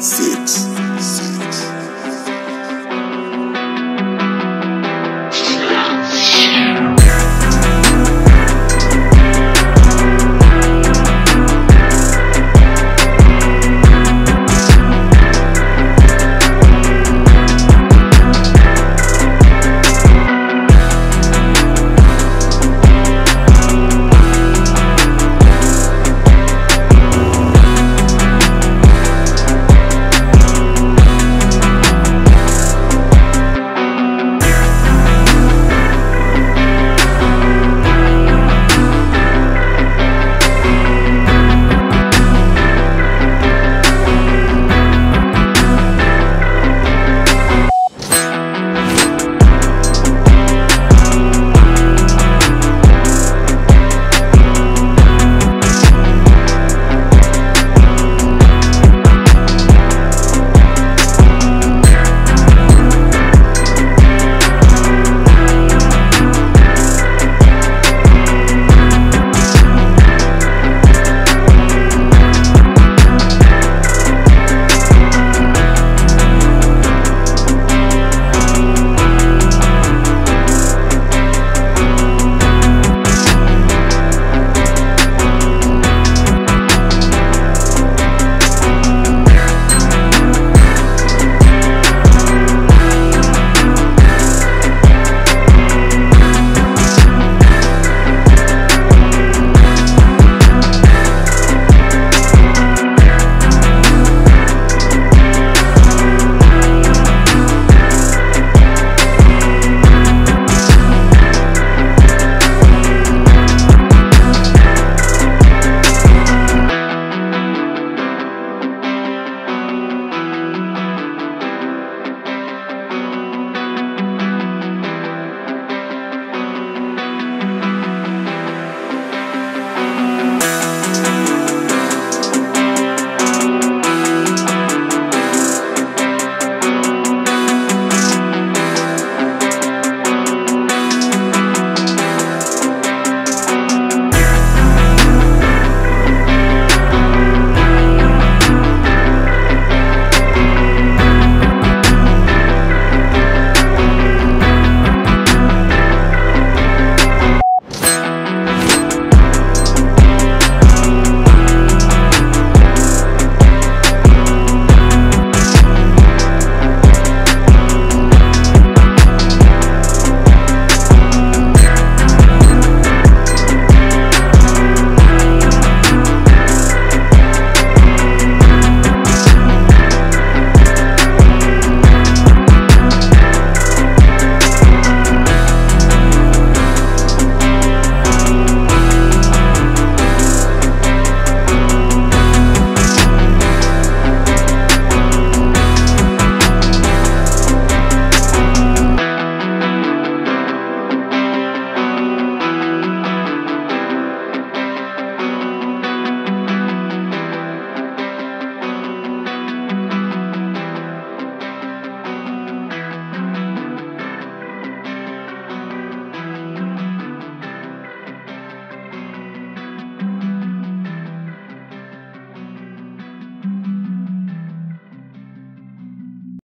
Six.